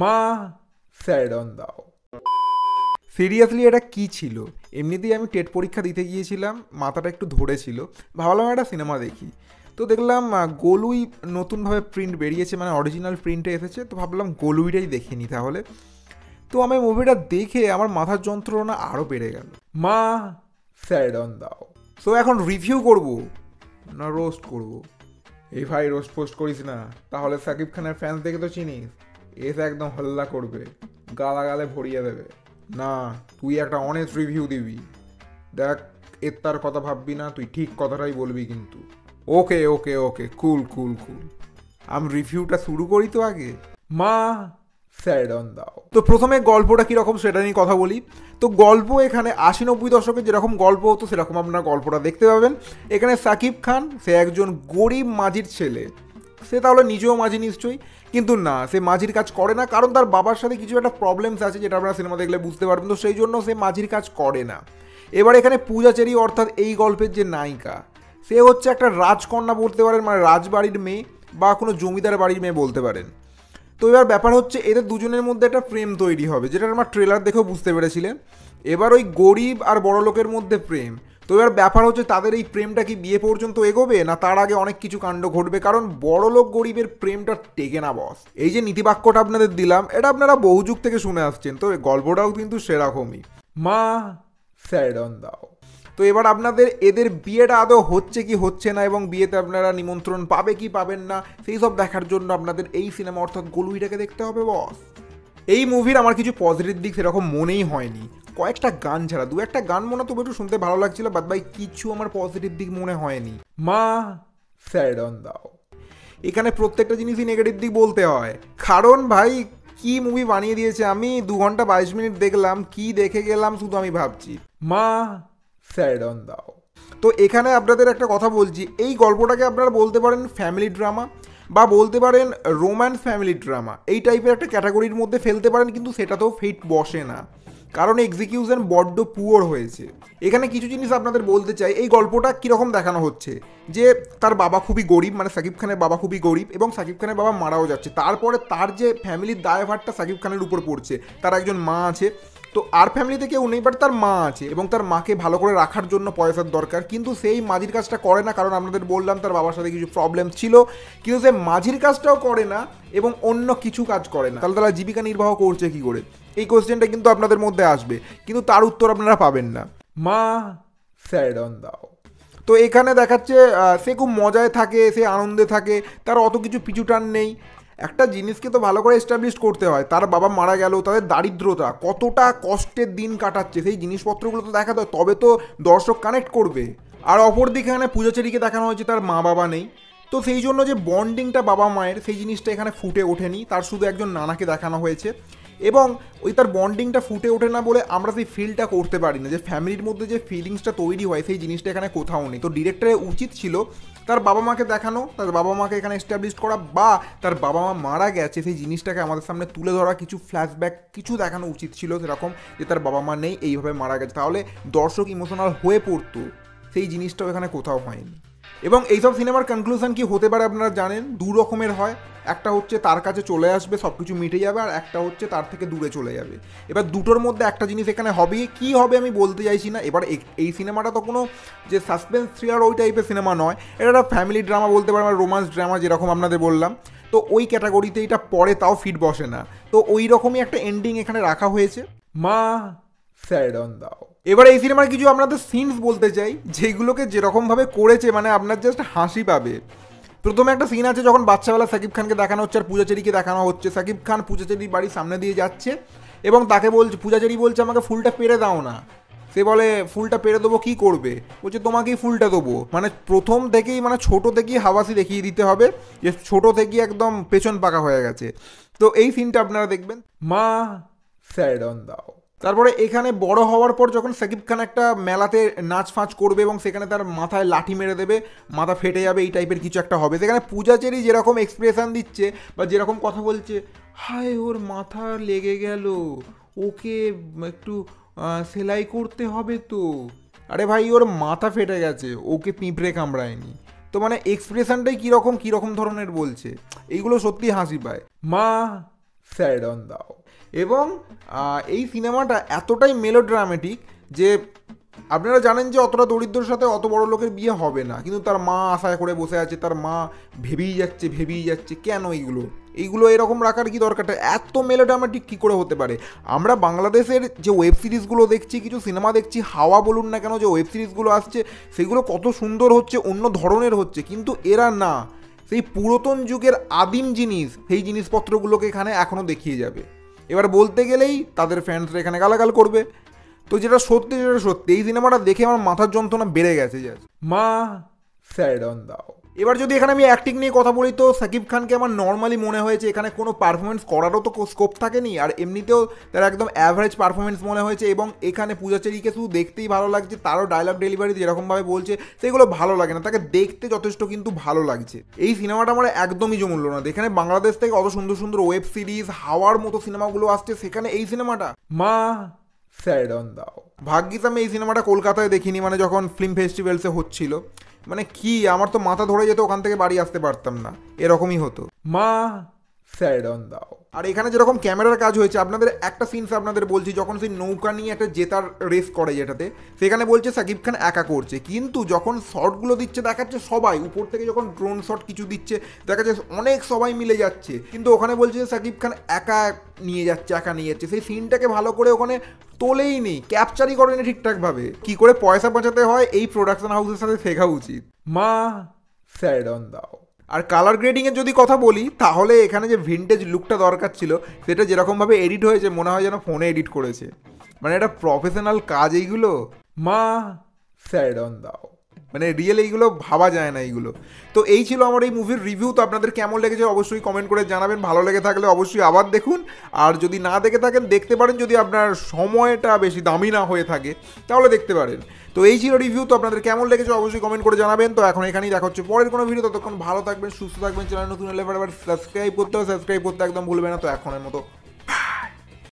মা স্যাড অন দাও। সিরিয়াসলি এটা কি ছিল? এমনিতেই আমি টেট পরীক্ষা দিতে গিয়েছিলাম, মাথাটা একটু ধরেছিল। ভাবলাম একটা সিনেমা দেখি। তো দেখলাম গোলুই নতুনভাবে প্রিন্ট বেরিয়েছে মানে অরিজিনাল প্রিন্টে এসেছে। তো ভাবলাম গোলুইটাই দেখে নি তাহলে। তো আমি মুভিটা দেখে আমার মাথার যন্ত্রণা আরও বেড়ে গেল। মা স্যাড অন দাও। সো এখন রিভিউ করব, না রোস্ট করব? এই ভাই রোস্ট পোস্ট করিস না। তাহলে সাকিব খানের ফ্যান্স দেখে তো চিনিস। এসে একদম হল্লা করবে, গালাগালে ভরিয়ে দেবে। না, তুই একটা অনেস্ট রিভিউ দিবি। দেখ এর তার কথা ভাববি না, তুই ঠিক কথাটাই বলবি কিন্তু। ওকে ওকে ওকে কুল কুল কুল আমি রিভিউটা শুরু করি তো আগে? মা স্যাড অন দাও। তো প্রথমে গল্পটা কীরকম সেটা নিয়ে কথা বলি। তো গল্প এখানে আশি নব্বই দশকে যেরকম গল্প হতো, সেরকম আপনারা গল্পটা দেখতে পাবেন। এখানে সাকিব খান, সে একজন গরিব মাঝির ছেলে। সে তাহলে নিজেও মাঝি নিশ্চয়ই, কিন্তু না, সে মাঝির কাজ করে না, কারণ তার বাবার সাথে কিছু একটা প্রবলেমস আছে যেটা আপনারা সিনেমা দেখলে বুঝতে পারবেন, তো সেই জন্য সে মাঝির কাজ করে না। এবার এখানে পূজাচেরি অর্থাৎ এই গল্পের যে নায়িকা, সে হচ্ছে একটা রাজকন্যা বলতে পারেন মানে রাজবাড়ির মেয়ে বা কোনো জমিদার বাড়ির মেয়ে বলতে পারেন। তো এবার ব্যাপার হচ্ছে এদের দুজনের মধ্যে একটা প্রেম তৈরি হবে, যেটা আমার ট্রেলার দেখেও বুঝতে পেরেছিলেন। এবার ওই গরিব আর বড় লোকের মধ্যে প্রেম তো এবার ব্যাপার হচ্ছে তাদের এই প্রেমটা কি বিয়ে পর্যন্ত এগোবে না তার আগে অনেক কিছু কাণ্ড ঘটবে? কারণ বড় লোক গরিবের প্রেমটা টেকে না বস এই যে নীতিবাক্যটা আপনাদের দিলাম, এটা আপনারা বহু যুগ থেকে শুনে আসছেন, তো গল্পটাও কিন্তু সেরকমই মা স্যাড অন দাও তো এবার আপনাদের এদের বিয়েটা আদৌ হচ্ছে কি হচ্ছে না এবং বিয়েতে আপনারা নিমন্ত্রণ পাবে কি পাবেন না, সেই সব দেখার জন্য আপনাদের এই সিনেমা অর্থাৎ গলুইটাকে দেখতে হবে বস এই মুভির আমার কিছু পজিটিভ দিক সেরকম মনেই হয়নি। কয়েকটা গান ছাড়া, দু একটা গান মনে তবু একটু শুনতে ভালো লাগছিল বাদ বাই কিছু আমার পজিটিভ দিক মনে হয়নি। মা স্যাড অন দাও। এখানে প্রত্যেকটা জিনিসই নেগেটিভ দিক বলতে হয়। কারণ ভাই কি মুভি বানিয়ে দিয়েছে? আমি দু ঘণ্টা বাইশ মিনিট দেখলাম, কি দেখে গেলাম শুধু আমি ভাবছি। মা স্যাড অন দাও। তো এখানে আপনাদের একটা কথা বলছি, এই গল্পটাকে আপনারা বলতে পারেন ফ্যামিলি ড্রামা বা বলতে পারেন রোম্যান্স ফ্যামিলি ড্রামা এই টাইপের একটা ক্যাটাগরির মধ্যে ফেলতে পারেন, কিন্তু সেটাতেও ফিট বসে না। কারণ এক্সিকিউশন বড্ড পুয়ার হয়েছে। এখানে কিছু জিনিস আপনাদের বলতে চাই, এই গল্পটা কীরকম দেখানো হচ্ছে? যে তার বাবা খুবই গরিব মানে সাকিব খানের বাবা খুবই গরিব এবং সাকিব খানের বাবা মারাও যাচ্ছে। তারপরে তার যে ফ্যামিলির দায়ভারটা সাকিব খানের উপর পড়ছে, তার একজন মা আছে তো আর ফ্যামিলিতে কেউ নেই বাট তার মা আছে এবং তার মাকে ভালো করে রাখার জন্য পয়সার দরকার। কিন্তু সেই মাঝির কাজটা করে না, কারণ আপনাদের বললাম তার বাবার সাথে কিছু প্রবলেম ছিল। কিন্তু সে মাঝির কাজটাও করে না এবং অন্য কিছু কাজ করে না। তাহলে তারা জীবিকা নির্বাহ করছে কি করে? এই কোয়েশ্চেনটা কিন্তু আপনাদের মধ্যে আসবে। কিন্তু তার উত্তর আপনারা পাবেন না। মা স্যাড অন দাও। তো এখানে দেখাচ্ছে সে খুব মজায় থাকে, সে আনন্দে থাকে, তার অত কিছু পিছু টান নেই। একটা জিনিসকে তো ভালো করে এস্টাবলিশ করতে হয়। তার বাবা মারা গেল, তাদের দারিদ্রতা কতটা কষ্টের দিন কাটাচ্ছে, সেই জিনিসপত্রগুলো তো দেখাতে হয়, তবে তো দর্শক কানেক্ট করবে। আর অপরদিকে এখানে পূজাচেরিকে দেখানো হয়েছে, তার মা বাবা নেই। তো সেই জন্য যে বন্ডিংটা বাবা মায়ের, সেই জিনিসটা এখানে ফুটে ওঠেনি, তার শুধু একজন নানাকে দেখানো হয়েছে। এবং ওই তার বন্ডিংটা ফুটে ওঠে না বলে আমরা সেই ফিলটা করতে পারি না, যে ফ্যামিলির মধ্যে যে ফিলিংসটা তৈরি হয়, সেই জিনিসটা এখানে কোথাও নেই। তো ডিরেক্টরের উচিত ছিল তার বাবা মাকে দেখানো, তার বাবা মাকে এখানে এস্টাবলিশ করা, বা তার বাবা মা মারা গেছে, সেই জিনিসটাকে আমাদের সামনে তুলে ধরা, কিছু ফ্ল্যাশব্যাক কিছু দেখানো উচিত ছিল সেরকম যে তার বাবা মা নেই, এইভাবে মারা গেছে। তাহলে দর্শক ইমোশনাল হয়ে পড়তো, সেই জিনিসটাও এখানে কোথাও হয়নি। এবং এইসব সিনেমার কনক্লুশন কি হতে পারে আপনারা জানেন? দু রকমের হয়। একটা হচ্ছে তার কাছে চলে আসবে সব কিছু মিটে যাবে, আর একটা হচ্ছে তার থেকে দূরে চলে যাবে। এবার দুটোর মধ্যে একটা জিনিস এখানে হবে, কি হবে আমি বলতে চাইছি না। এবার এই সিনেমাটা তো কোনো যে সাসপেন্স থ্রিলার ওই টাইপের সিনেমা নয়। এটা একটা ফ্যামিলি ড্রামা বলতে পারেন রোমান্স ড্রামা যেরকম আপনাদের বললাম। তো ওই ক্যাটাগরিতে এটা পরে তাও ফিট বসে না। তো ওই রকমই একটা এন্ডিং এখানে রাখা হয়েছে। মা স্যাড অন দাও এবার এই সিনেমার কিছু আপনাদের সিনস বলতে চাই, যেগুলোকে যেরকমভাবে করেছে মানে আপনার জাস্ট হাসি পাবে। প্রথমে একটা সিন আছে যখন বাচ্চাবেলা সাকিব খানকে দেখানো হচ্ছে আর পূজাচেরিকে দেখানো হচ্ছে। সাকিব খান পূজাচেরির বাড়ির সামনে দিয়ে যাচ্ছে এবং তাকে বলছে, পূজাচেরি বলছে, আমাকে ফুলটা পেরে দাও না। সে বলে, ফুলটা পেরে দেবো, কি করবে? বলছে, তোমাকেই ফুলটা দেবো। মানে প্রথম থেকেই মানে ছোট থেকেই হাওয়াসি দেখিয়ে দিতে হবে যে ছোট থেকেই একদম পেছন পাকা হয়ে গেছে। তো এই সিনটা আপনারা দেখবেন। মা স্যাড অন দাও তারপরে এখানে বড় হওয়ার পর যখন সাকিব খান একটা মেলাতে নাচ ফাঁচ করবে এবং সেখানে তার মাথায় লাঠি মেরে দেবে, মাথা ফেটে যাবে, এই টাইপের কিছু একটা হবে। সেখানে পূজা পূজাচেরি যেরকম এক্সপ্রেশন দিচ্ছে বা যেরকম কথা বলছে, হায়, ওর মাথা লেগে গেল। ওকে একটু সেলাই করতে হবে তো। আরে ভাই, ওর মাথা ফেটে গেছে। ওকে পিঁপড়ে কামড়ায়নি। তো মানে এক্সপ্রেশনটাই কীরকম কীরকম ধরনের বলছে? এইগুলো সত্যি হাসি পায়। মা স্যারডন দাও। এবং এই সিনেমাটা এতটাই মেলোড্রামেটিক যে আপনারা জানেন যে অতটা দরিদ্রের সাথে অত বড় লোকের বিয়ে হবে না। কিন্তু তার মা আশায় করে বসে আছে, তার মা ভেবেই যাচ্ছে ভেবেই যাচ্ছে, কেন এইগুলো? এইগুলো এরকম রাখার কি দরকারটা এত মেলোড্রামেটিক কী করে হতে পারে? আমরা বাংলাদেশের যে ওয়েব সিরিজগুলো দেখছি, কিছু সিনেমা দেখছি, হাওয়া বলুন না কেন যে ওয়েব সিরিজগুলো আসছে, সেগুলো কত সুন্দর হচ্ছে, অন্য ধরনের হচ্ছে। কিন্তু এরা না। সেই পুরাতন যুগের আদিম জিনিস, সেই জিনিসপত্রগুলোকে এখানে এখনও দেখিয়ে যাবে। এবার বলতে গেলেই তাদের ফ্যান্সরা এখানে গালাগাল করবে। তো যেটা সত্যি যেটা সত্যি। এই সিনেমাটা দেখে আমার মাথার যন্ত্রণা বেড়ে গেছে জাস্ট মা স্যারডন দাও। এবার যদি এখানে আমি অ্যাক্টিং নিয়ে কথা বলি, তো সাকিব খানকে আমার নর্মালি মনে হয়েছে এখানে কোনো পারফরমেন্স করারও তো স্কোপ থাকেনি, আর এমনিতেও তার একদম অ্যাভারেজ পারফরমেন্স মনে হয়েছে এবং এখানে পূজাচেরিকে শুধু দেখতেই ভালো লাগছে, তারও ডায়লগ ডেলিভারি যেরকমভাবে বলছে, সেগুলো ভালো লাগে না, তাকে দেখতে যথেষ্ট কিন্তু ভালো লাগছে। এই সিনেমাটা আমার একদমই জমুল্য না, এখানে বাংলাদেশ থেকে অত সুন্দর সুন্দর ওয়েব সিরিজ হাওয়ার মতো সিনেমাগুলো আসছে, সেখানে এই সিনেমাটা? মা স্যারডন দাও। ভাগ্যিস আমি এই সিনেমাটা কলকাতায় দেখিনি মানে যখন ফিল্ম ফেস্টিভ্যালসে হচ্ছিল। মানে কি? আমার তো মাথা ধরে যেত, ওখান থেকে বাড়ি আসতে পারতাম না। এরকমই হতো। মা স্যারডন দাও। আর এখানে যেরকম ক্যামেরার কাজ হয়েছে, আপনাদের একটা সিনস আপনাদের বলছি, যখন সেই নৌকা নিয়ে একটা জেতার রেস করে যেটাতে, সেখানে বলছে সাকিব খান একা করছে। কিন্তু যখন শটগুলো দিচ্ছে, দেখাচ্ছে সবাই, উপর থেকে যখন ড্রোন শট কিছু দিচ্ছে দেখা যাচ্ছে অনেক সবাই মিলে যাচ্ছে। কিন্তু ওখানে বলছে যে সাকিব খান একা নিয়ে যাচ্ছে, একা নিয়ে যাচ্ছে। সেই সিনটাকে ভালো করে ওখানে তোলেই নেই ক্যাপচারই করেনি ঠিকঠাকভাবে। কি করে পয়সা বাঁচাতে হয়, এই প্রোডাকশন হাউসের সাথে শেখা উচিত। মা স্যারডন দাও। আর কালার গ্রেডিংয়ের যদি কথা বলি, তাহলে এখানে যে ভিনটেজ লুকটা দরকার ছিল, সেটা যেরকমভাবে এডিট হয়েছে, মনে হয় যেন ফোনে এডিট করেছে। মানে এটা প্রফেশনাল কাজ এইগুলো? মা স্যারডন দাও। মানে রিয়েল এইগুলো ভাবা যায় না এইগুলো। তো এই ছিল আমার এই মুভির রিভিউ তো আপনাদের কেমন লেগেছে অবশ্যই কমেন্ট করে জানাবেন। ভালো লেগে থাকলে অবশ্যই আবার দেখুন। আর যদি না দেখে থাকেন, দেখতে পারেন যদি আপনার সময়টা বেশি দামি না হয়ে থাকে, তাহলে দেখতে পারেন। তো এই ছিল রিভিউ তো আপনাদের কেমন লেগেছে অবশ্যই কমেন্ট করে জানাবেন। তো এখন এখানেই দেখা হচ্ছে পরের কোনো ভিডিও ততক্ষণ ভালো থাকবেন, সুস্থ থাকবেন চ্যানেল নতুন হলে সাবস্ক্রাইব করতে হবে সাবস্ক্রাইব করতে একদম ভুলবেন না। তো এখনের মতো